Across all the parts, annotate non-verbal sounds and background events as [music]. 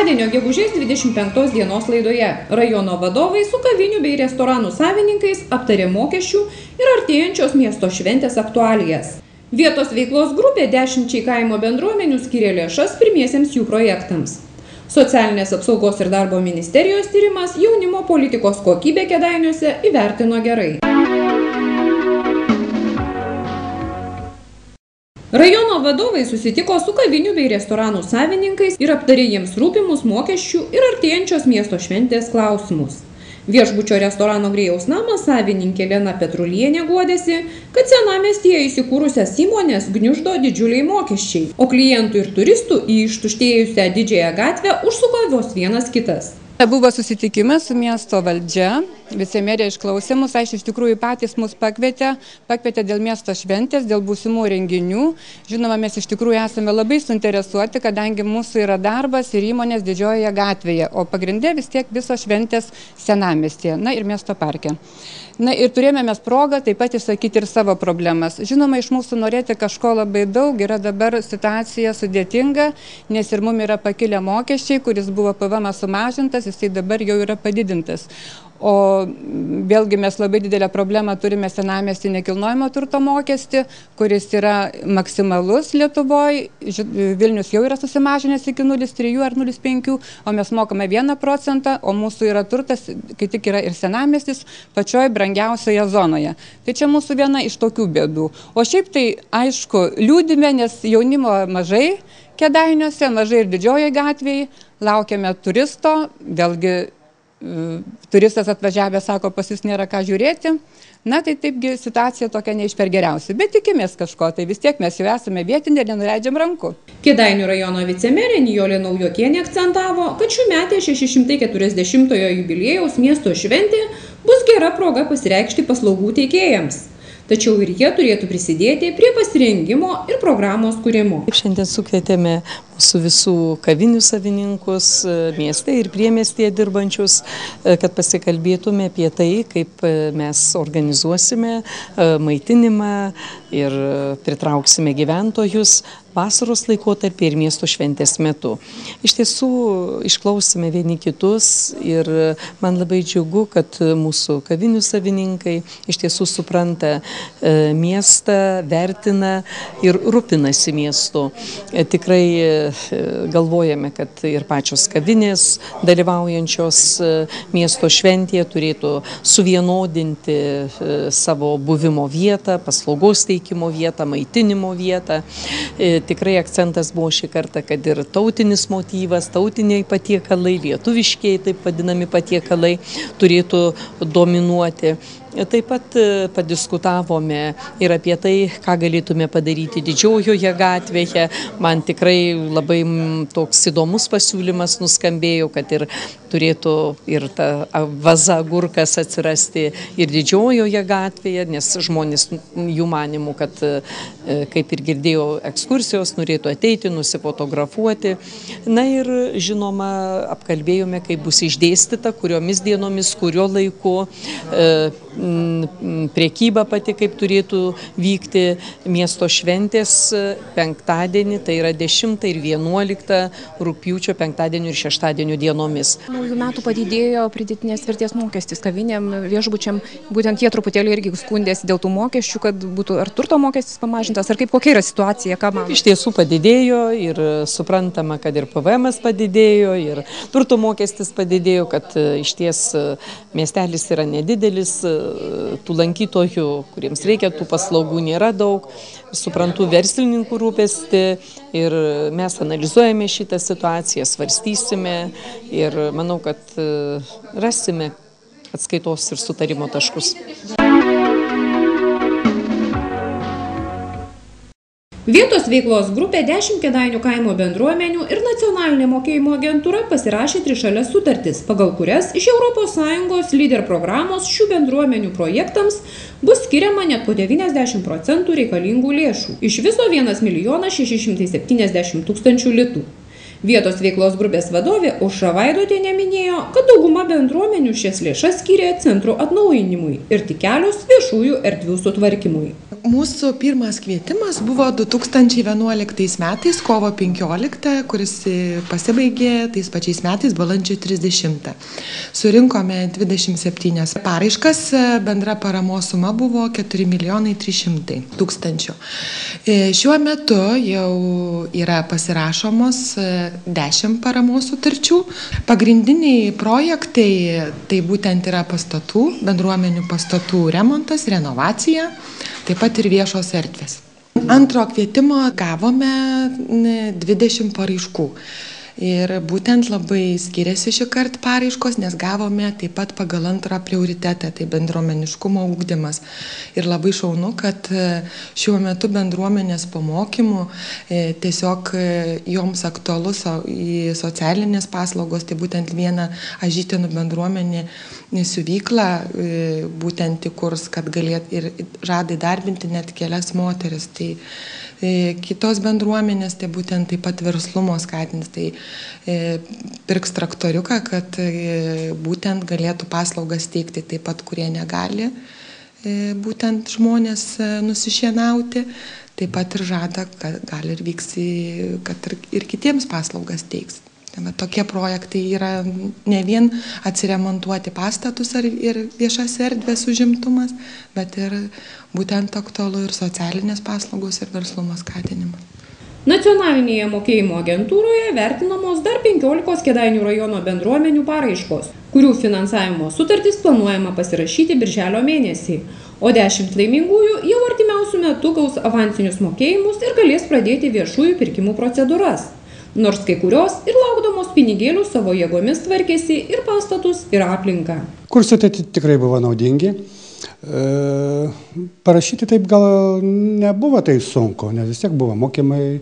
Penktadienio gegužės 25 dienos laidoje rajono vadovai su kavinių bei restoranų savininkais aptarė mokesčių ir artėjančios miesto šventės aktualijas. Vietos veiklos grupė dešimčiai kaimo bendruomenių skiria lėšas pirmiesiems jų projektams. Socialinės apsaugos ir darbo ministerijos tyrimas jaunimo politikos kokybė kedainiuose įvertino gerai. Rajono vadovai susitiko su kavinių bei restoranų savininkais ir aptarė jiems rūpimus mokesčių ir artėjančios miesto šventės klausimus. Viešbučio restorano Grėjaus namas savininkė Lena Petrulienė guodėsi, kad senamestyje įsikūrusias įmonės gniuždo didžiuliai mokesčiai, o klientų ir turistų į ištuštėjusią didžiąją gatvę užsuko vos vienas kitas. Buvo susitikimas su miesto valdžia, vicemerė išklausė mus, aišku, iš tikrųjų patys mus pakvietė, pakvietė dėl miesto šventės, dėl būsimų renginių. Žinoma, mes iš tikrųjų esame labai suinteresuoti, kadangi mūsų yra darbas ir įmonės didžiojoje gatvėje, o pagrindė vis tiek visos šventės senamestėje, na ir miesto parke. Na ir turėjome mes progą taip pat įsakyti ir savo problemas. Žinoma, iš mūsų norėti kažko labai daug, yra dabar situacija sudėtinga, nes ir mum yra pakilę mokesčiai, kuris buvo PVM sumažintas, jisai dabar jau yra padidintas. O vėlgi mes labai didelę problemą turime senamestį nekilnojamo turto mokestį, kuris yra maksimalus Lietuvoje. Vilnius jau yra susimažinęs iki 0,3 ar 0,5, o mes mokame 1 procentą, o mūsų yra turtas, kai tik yra ir senamestis, pačioje brangiausioje zonoje. Tai čia mūsų viena iš tokių bėdų. O šiaip tai aišku, liūdime, nes jaunimo mažai kedainiuose, mažai ir didžiojoje gatvėje, laukiame turisto, vėlgi turistas atvažiavęs sako, pas jūs nėra ką žiūrėti. Na tai taipgi situacija tokia ne iš per geriausia, bet tikimės kažko, tai vis tiek mes jau esame vietinė ir nenuleidžiam rankų. Kėdainių rajono vicemerė Nijolė Naujokienė akcentavo, kad šių metė 640-ojo jubiliejaus miesto šventė bus gera proga pasireikšti paslaugų teikėjams tačiau ir jie turėtų prisidėti prie pasirengimo ir programos kūrimo. Šiandien sukvietėme mūsų visų kavinių savininkus e, mieste ir priemestėje dirbančius, e, kad pasikalbėtume apie tai, kaip e, mes organizuosime maitinimą ir pritrauksime gyventojus vasaros laikotarpį ir miesto šventės metu. Iš tiesų išklausime vieni kitus ir man labai džiugu, kad mūsų kavinių savininkai iš tiesų supranta miestą, vertina ir rūpinasi miestu. Tikrai galvojame, kad ir pačios kavinės dalyvaujančios miesto šventėje turėtų suvienodinti savo buvimo vietą, paslaugos teikimo vietą, maitinimo vietą tikrai akcentas buvo šį kartą, kad ir tautinis motyvas, tautiniai patiekalai, lietuviškiai taip vadinami patiekalai turėtų dominuoti. Taip pat e, padiskutavome ir apie tai, ką galėtume padaryti didžiojoje gatvėje. Man tikrai labai toks įdomus pasiūlymas nuskambėjo, kad ir turėtų ir ta vaza gurkas atsirasti ir didžiojoje gatvėje, nes žmonės jų manimų, kad e, kaip ir girdėjau ekskursijos, norėtų ateiti, nusifotografuoti. Na ir žinoma, apkalbėjome, kaip bus išdėstyta, kuriomis dienomis, kuriuo laiku e, priekyba pati kaip turėtų vykti miesto šventės penktadienį, tai yra 10 ir 11 rūpiučio penktadienio ir šeštadienio dienomis. Naujų metų padidėjo pridėtinės vertės mokestis kavinėm, viešbučiam, būtent jie truputėlį irgi skundėsi dėl tų mokesčių, kad būtų ar turto mokestis pamažintas, ar kaip kokia yra situacija, ką man. Iš tiesų padidėjo ir suprantama, kad ir PVM padidėjo, ir turto mokestis padidėjo, kad e, iš ties e, miestelis yra nedidelis, tų lankytojų, kuriems reikia tų paslaugų, nėra daug. Suprantu verslininkų rūpesti ir mes analizuojame šitą situaciją, svarstysime ir manau, kad e, rasime atskaitos ir sutarimo taškus. Vietos veiklos grupė 10 Kedainių kaimo bendruomenių ir nacionalinė mokėjimo agentūra pasirašė trišalės sutartis, pagal kurias iš ES lyder programos šių bendruomenių projektams bus skiriama net po 90 procentų reikalingų lėšų, iš viso 1 milijonas 670 tūkstančių litų. Vietos veiklos grupės vadovė Ušra Vaidotienė minėjo, kad dauguma bendruomenių šias lėšas skyrė centro atnaujinimui ir tik kelios viešųjų erdvių sutvarkymui mūsų pirmas kvietimas buvo 2011 metais, kovo 15, kuris pasibaigė tais pačiais metais, balandžio 30. Surinkome 27 paraiškas, bendra paramos suma buvo 4 milijonai 300 tūkstančių. Šiuo metu jau yra pasirašomos 10 e, paramos sutarčių. Pagrindiniai projektai tai būtent yra pastatų, bendruomenių pastatų remontas, renovacija taip pat ir viešos erdvės. Antro kvietimo gavome 20 paraiškų. Ir būtent labai skiriasi šį kartą paraiškos, nes gavome taip pat pagal antrą prioritetą, tai bendruomeniškumo ūkdymas. Ir labai šaunu, kad e, šiuo metu bendruomenės po mokymų e, tiesiog e, joms aktualus į socialinės paslaugos, tai būtent viena ažytinų bendruomenė siuvyklą būtent įkurs, kad galėt ir žada įdarbinti net kelias moteris. Tai kitos bendruomenės, tai būtent taip pat verslumo skatins, tai e, pirks traktoriuką, kad e, būtent galėtų paslaugas teikti taip pat, kurie negali būtent žmonės nusišienauti, taip pat ir žada, kad gali ir vyks, kad ir kitiems paslaugas teiks. Tai va, tokie projektai yra ne vien atsiremontuoti pastatus ar, ir viešas erdvės užimtumas, bet ir būtent aktualu ir socialinės paslaugos ir verslumo skatinimas. Nacionalinėje mokėjimo agentūroje vertinamos dar 15 Kedainių rajono bendruomenių paraiškos, kurių finansavimo sutartys planuojama pasirašyti birželio mėnesį, o 10 laimingųjų jau artimiausių metų gaus avansinius mokėjimus ir galės pradėti viešųjų pirkimų procedūras nors kai kurios ir laukdamos pinigėlių savo jėgomis tvarkėsi ir pastatus, ir aplinką. Kursai tai tikrai buvo naudingi. E, parašyti taip gal nebuvo tai sunku, nes vis tiek buvo mokymai,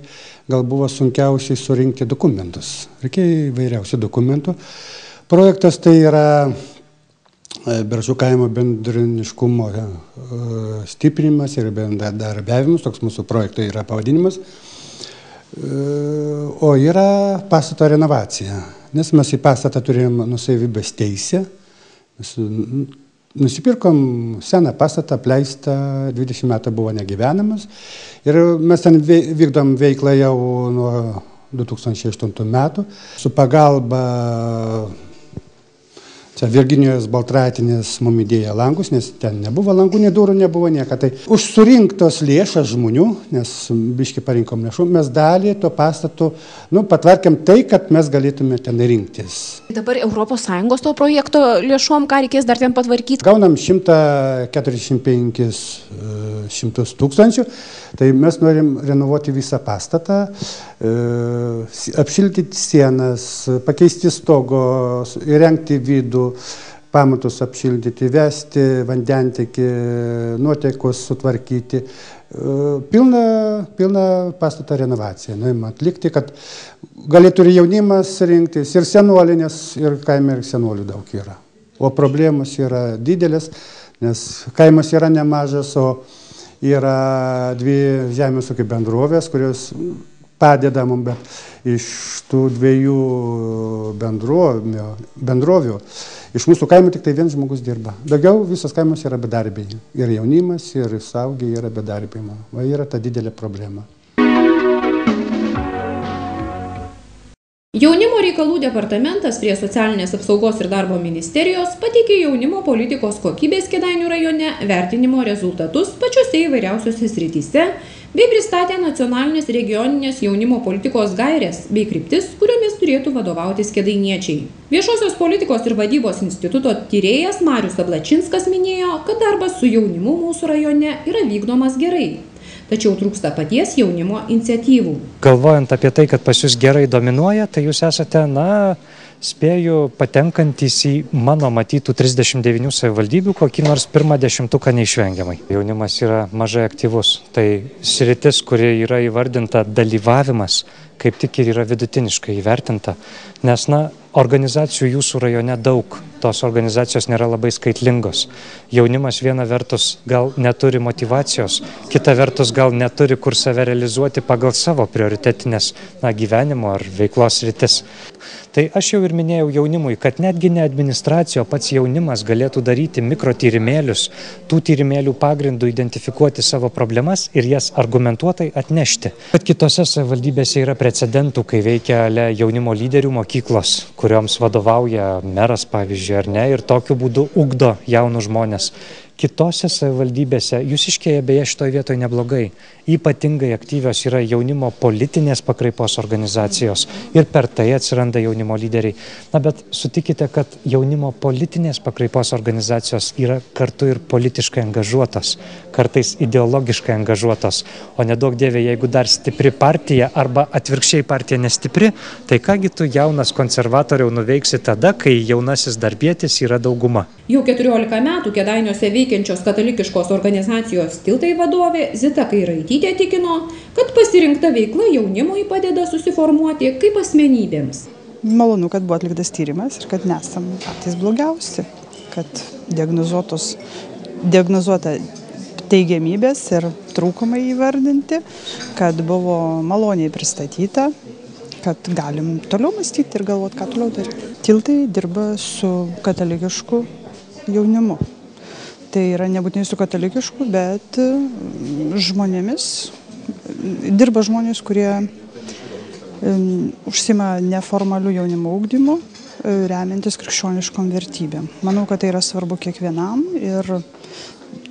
gal buvo sunkiausiai surinkti dokumentus. Reikėjo įvairiausių dokumentų. Projektas tai yra e, Beržų kaimo bendriniškumo e, stiprinimas ir bendradarbiavimas, toks mūsų projekto yra pavadinimas. O yra pastato renovacija, nes mes į pastatą turėjom nusavybės teisę, nusipirkom seną pastatą, apleistą, 20 metų buvo negyvenamas. Ir mes ten vykdom veiklą jau nuo 2008 metų su pagalba Čia Virginijos Baltraitinės mum įdėjo langus, nes ten nebuvo langų, nei durų, nebuvo nieko. Tai už surinktos lėšas žmonių, nes biški parinkom lėšų, mes dalį to pastato, nu, patvarkėm tai, kad mes galėtume ten rinktis. Dabar ES to projekto lėšom, ką reikės dar ten patvarkyti? Gaunam 145 100 e, tūkstančių, tai mes norim renovuoti visą pastatą, e, apšildyti sienas, pakeisti stogo, įrengti vidų pamatus apšildyti, vesti vandentikį, nuotekos sutvarkyti. Pilna, pilna pastato renovacija. Nuim atlikti, kad galėtų ir jaunimas rinktis, ir senuolinės, ir kaime ir senuolių daug yra. O problemos yra didelės, nes kaimas yra nemažas, o yra dvi žemės ūkio bendrovės, kurios padeda mums, bet iš tų dviejų bendrovių, bendrovių iš mūsų kaimo tik tai vienas žmogus dirba. Daugiau visas kaimas yra bedarbiai. Ir jaunimas, ir saugiai yra bedarbiai. Va yra ta didelė problema. Jaunimo reikalų departamentas prie socialinės apsaugos ir darbo ministerijos pateikė jaunimo politikos kokybės Kedainių rajone vertinimo rezultatus pačiose įvairiausiose srityse bei pristatė nacionalinės regioninės jaunimo politikos gairės bei kryptis, kuriomis turėtų vadovautis kedainiečiai. Viešosios politikos ir vadybos instituto tyrėjas Marius Ablačinskas minėjo, kad darbas su jaunimu mūsų rajone yra vykdomas gerai. Tačiau trūksta paties jaunimo iniciatyvų. Galvojant apie tai, kad pas jūs gerai dominuoja, tai jūs esate, na, spėju patenkantys į mano matytų 39 savivaldybių kokį nors pirmą dešimtuką neišvengiamai. Jaunimas yra mažai aktyvus. Tai sritis, kuri yra įvardinta dalyvavimas, kaip tik ir yra vidutiniškai įvertinta. Nes, na, organizacijų jūsų rajone daug, tos organizacijos nėra labai skaitlingos. Jaunimas viena vertus gal neturi motivacijos, kita vertus gal neturi kur save realizuoti pagal savo prioritetinės na, gyvenimo ar veiklos rytis. Tai aš jau ir minėjau jaunimui, kad netgi ne administracija, o pats jaunimas galėtų daryti mikrotyrimėlius, tų tyrimėlių pagrindų identifikuoti savo problemas ir jas argumentuotai atnešti. Bet kitose savivaldybėse yra precedentų, kai veikia ale jaunimo lyderių mokyklos, kurioms vadovauja meras, pavyzdžiui, ar ne, ir tokiu būdu ugdo jaunus žmonės kitose savivaldybėse. Jūsiškėje beje šitoje vietoje neblogai. Ypatingai aktyvios yra jaunimo politinės pakraipos organizacijos. Ir per tai atsiranda jaunimo lyderiai. Na bet sutikite kad jaunimo politinės pakraipos organizacijos yra kartu ir politiškai angažuotos. Kartais ideologiškai angažuotos. O neduok dieve jeigu dar stipri partija arba atvirkščiai partija nestipri tai ką gi tu jaunas konservatoriau nuveiksi tada kai jaunasis darbietis yra dauguma? Jau keturiolika metų kėdainiuose veikiančios katalikiškos organizacijos tiltai vadovė zita kairaitytė tikino kad pasirinkta veikla jaunimui padeda susiformuoti kaip asmenybėms malonu kad buvo atliktas tyrimas ir kad nesam patys blogiausi kad diagnozuota teigiamybės ir trūkumai įvardinti, kad buvo maloniai pristatyta, kad galim toliau mąstyti ir galvoti, ką toliau daryti. Tiltai dirba su katalikišku jaunimu. Tai yra nebūtinai su katalikišku, bet mm, žmonėmis, dirba žmonės, kurie užsima neformalių jaunimo ūkdymu, e, remiantis krikščioniškom vertybėm. Manau, kad tai yra svarbu kiekvienam ir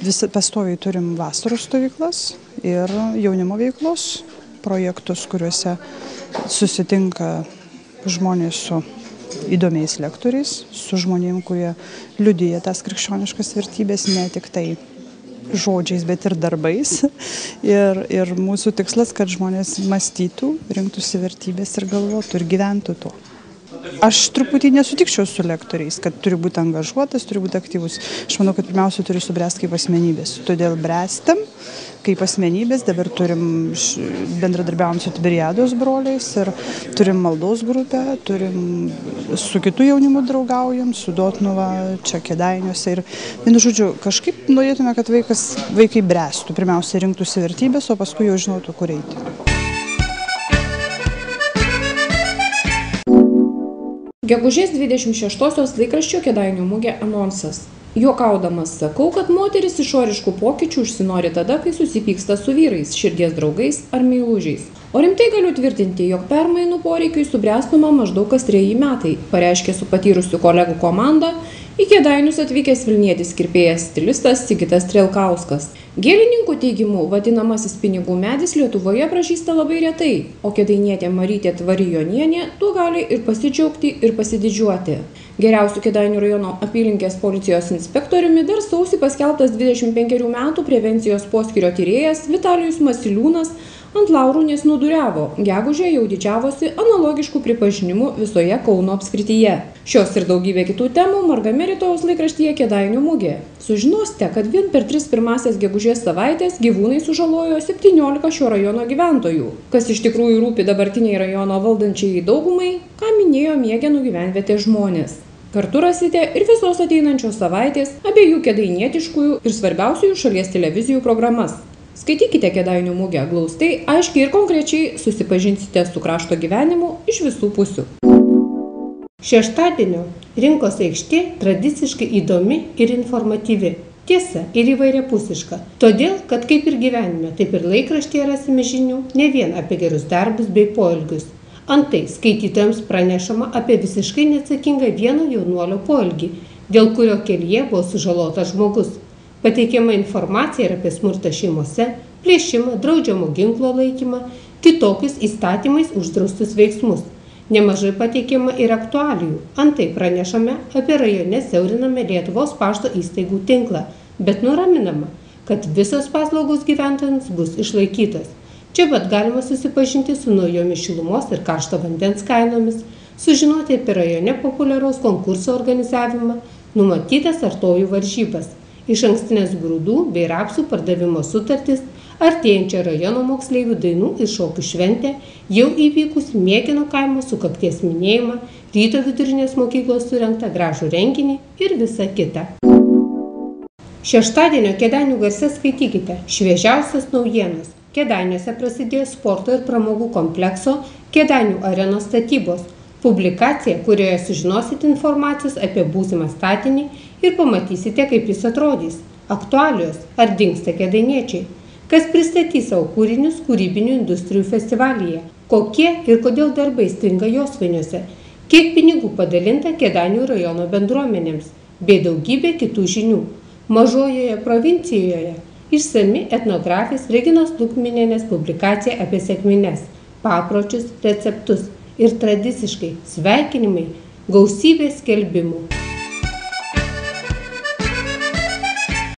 visi pastoviai turim vasaros stovyklas ir jaunimo veiklos projektus, kuriuose susitinka žmonės su įdomiais lektoriais, su žmonėm, kurie liudyja tas krikščioniškas vertybės ne tik tai žodžiais, bet ir darbais. [laughs] Ir, ir mūsų tikslas, kad žmonės mąstytų, rinktųsi vertybės ir galvotų ir gyventų tuo. Aš truputį nesutikčiau su lektoriais, kad turi būti angažuotas, turi būti aktyvus. Aš manau, kad pirmiausia turi subręsti kaip asmenybės. Todėl brestam kaip asmenybės, dabar turim bendradarbiavom su Tiberiados broliais ir turim maldos grupę, turim su kitu jaunimu draugaujam, su Dotnuva, čia Kedainiuose ir, vienu žodžiu, kažkaip norėtume, kad vaikas, vaikai brestų, pirmiausia rinktųsi vertybės, o paskui jau žinotų, kur eiti. Gegužės 26-osios laikraščio Kedainių mūgė anonsas. Juokaudamas sakau, kad moteris išoriškų pokyčių užsinori tada, kai susipyksta su vyrais, širdies draugais ar meilužiais. O rimtai galiu tvirtinti, jog permainų poreikiui subręstuma maždaug kas treji metai, pareiškė su patyrusiu kolegų komanda į kėdainius atvykęs vilnietis kirpėjas stilistas sigitas strelkauskas gėlininkų teigimu vadinamasis pinigų medis lietuvoje pražysta labai retai o kėdainietė marytė tvarijonienė tuo gali ir pasidžiaugti ir pasididžiuoti geriausiu kėdainių rajono apylinkės policijos inspektoriumi dar sausį paskelbtas dvidešimt penkerių metų prevencijos poskyrio tyrėjas vitalijus masiliūnas ant laurų nesnūduriavo gegužę jau didžiavosi analogišku pripažinimu visoje kauno apskrityje. Šios ir daugybė kitų temų margame rytojaus laikraštyje kėdainių mugė. Sužinosite kad vien per tris pirmąsias gegužės savaites gyvūnai sužalojo septyniolika šio rajono gyventojų. Kas iš tikrųjų rūpi dabartinei rajono valdančiajai daugumai ką minėjo mėgienų gyvenvietės žmonės Kartu rasite ir visos ateinančios savaitės abiejų kėdainietiškųjų ir svarbiausiųjų šalies televizijų programas. Skaitykite Kedainių mūgę glaustai, aiškiai ir konkrečiai susipažinsite su krašto gyvenimu iš visų pusių. Šeštadienio rinkos aikštė tradiciškai įdomi ir informatyvi. Tiesa, ir įvairiapusiška. Todėl, kad kaip ir gyvenime, taip ir laikraštėje rasime žinių ne vien apie gerus darbus bei poelgius. Antai skaitytojams pranešama apie visiškai neatsakingą vieno jaunuolio poelgį, dėl kurio kelyje buvo sužalotas žmogus. Pateikiama informacija ir apie smurtą šeimose plėšimą draudžiamo ginklo laikymą kitokius įstatymais uždraustus veiksmus. Nemažai pateikiama ir aktualijų. Antai pranešame apie rajone siaurinamą lietuvos pašto įstaigų tinklą bet nuraminama kad visos paslaugos gyventojams bus išlaikytos čia pat galima susipažinti su naujomis šilumos ir karšto vandens kainomis sužinoti apie rajone populiaraus konkurso organizavimą, numatytas artojų varžybas, iš ankstinės grūdų bei rapsų pardavimo sutartis, artėjančią rajono moksleivių dainų ir šokių šventę, jau įvykus Mėgino kaimo sukakties minėjimą, ryto vidurinės mokyklos surengtą gražų renginį ir visa kita. Šeštadienio kėdainių garse skaitykite šviežiausias naujienas. Kėdainiuose prasidėjo sporto ir pramogų komplekso Kėdainių arenos statybos. Publikacija, kurioje sužinosit informacijos apie būsimą statinį ir pamatysite, kaip jis atrodys. Aktualios, ar dinksta kėdainiečiai. Kas pristatys savo kūrinius kūrybinių industrijų festivalyje. Kokie ir kodėl darbai stringa jos vainiuose. Kiek pinigų padalinta Kėdainių rajono bendruomenėms. Bei daugybė kitų žinių. Mažojoje provincijoje išsami etnografės Reginos Lukminėnės publikacija apie sėkmines, papročius, receptus ir tradiciškai sveikinimai gausybė skelbimų.